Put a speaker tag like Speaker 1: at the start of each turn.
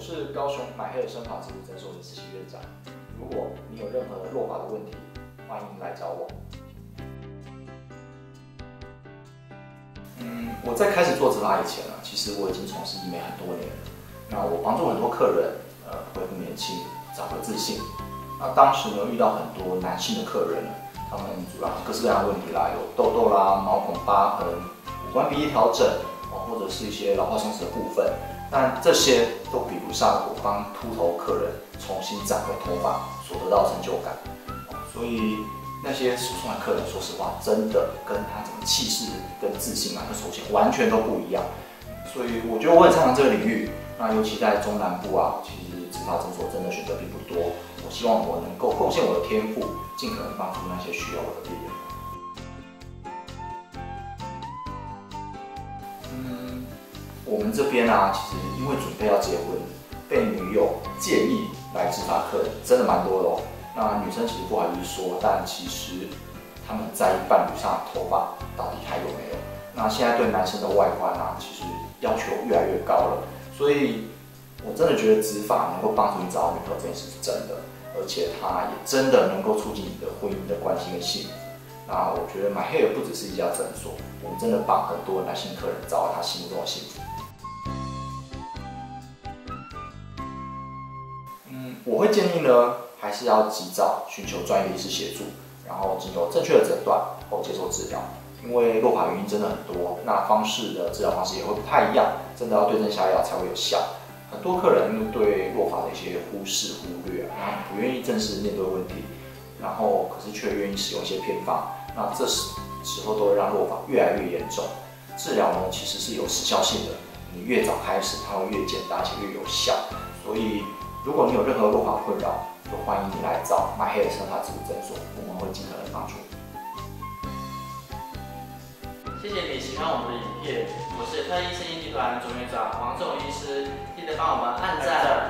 Speaker 1: 我是高雄买黑的生发植物诊所的实习院长。如果你有任何落发的问题，欢迎来找我。嗯，我在开始做植发以前呢，其实我已经从事医美很多年了。那我帮助很多客人，呃，恢复年轻，找回自信。那当时呢，遇到很多男性的客人，他们主要各式各样的问题啦，有痘痘啦、毛孔疤痕、五官比例调整，或者是一些老化松弛的部分。但这些都比不上我帮秃头客人重新长回头发所得到成就感。所以那些手上的客人，说实话，真的跟他整个气势跟自信啊，跟手型完全都不一样。所以我觉得我很擅长这个领域。那尤其在中南部啊，其实植发诊所真的选择并不多。我希望我能够贡献我的天赋，尽可能帮助那些需要我的病人。我们这边啊，其实因为准备要结婚，被女友建议来植发客人真的蛮多的哦。那女生其实不好意思说，但其实他们在意伴侣上头发到底还有没有。那现在对男生的外观啊，其实要求越来越高了。所以我真的觉得植发能够帮助你找到女朋友这件事是真的，而且它也真的能够促进你的婚姻的关系跟幸福。那我觉得买黑尔不只是一家诊所，我们真的帮很多男性客人找到他心目中的幸福。嗯我会建议呢，还是要及早寻求专业医师协助，然后经由正确的诊断后接受治疗。因为落发原因真的很多，那方式的治疗方式也会不太一样，真的要对症下药才会有效。很多客人因为对落发的一些忽视忽略，然后不愿意正视面对问题，然后可是却愿意使用一些偏方，那这时时候都会让落发越来越严重。治疗呢其实是有时效性的，你越早开始，它会越简单且越有效。所以。如果你有任何落发困扰，都欢迎你来找 My Hair 生发植物诊所，我们会尽可能帮助。
Speaker 2: 谢谢你喜欢我们的影片，我是特医生医集团总院长黄仲医师，记得帮我们按赞。